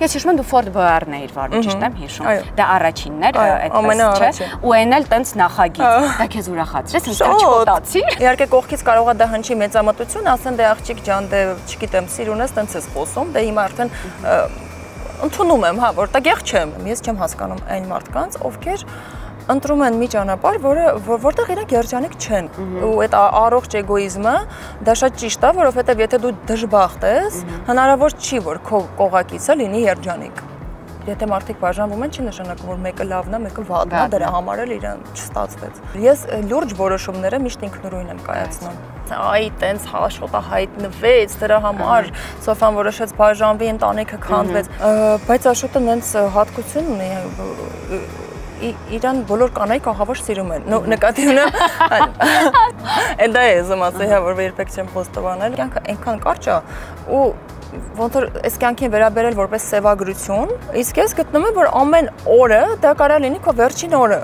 Ես հիշում եմ դու Ford BR-ն էիր վարում, ճիշտ եմ հիշում։ Դա առաջինն էր, այդպես չէ։ Ու այն էլ տենց նախագիծ։ Դա քեզ ուրախացրեց, ինձ չկոտացիր։ Իհարկե կողքից կարողա դա հնչի մեծամտություն, ասեն դե աղջիկ ջան, դե չգիտեմ, սիրունես տենց ես խոսում, դե հիմա արդեն ընդունում եմ, հա, որտեղ չեմ։ Ես չեմ հասկանում այն մարդկանց, ովքեր ընտրում են մի ճանապարհ, որը որտեղ իրենք երջանիկ չեն։ Ու այդ առողջ էգոիզմը դա շատ ճիշտ է, որովհետև եթե դու դժբախտ ես, հնարավոր չի որ քո կողակիցը լինի երջանիկ եթե մարդիկ բաժանվում են, չի նշանակում, որ մեկը լավն է, մեկը վատն է, դրա համար էլ իրեն չստացվեց։ Ես լուրջ որոշումները միշտ ինքնուրույն եմ կայացնում այ տենց հաշոտը հայտնվեց դրա համար Սոֆան որոշեց բաժանվի ընտանիքը քանդվեց բայց Աշոտը նենց հատկություն ունի իրան բոլոր կանայք ահավոր սիրում են։ նկատի ունեմ։ Էլ դա է զում ասի, հա որ երբեք չեմ խոստովանել։ Կյանքը այնքան կարճ է ու ոնց որ այս կյանքին վերաբերել որպես սևագրություն, իսկ ես գտնում եմ, որ ամեն օրը դա կարա լինի քո վերջին օրը։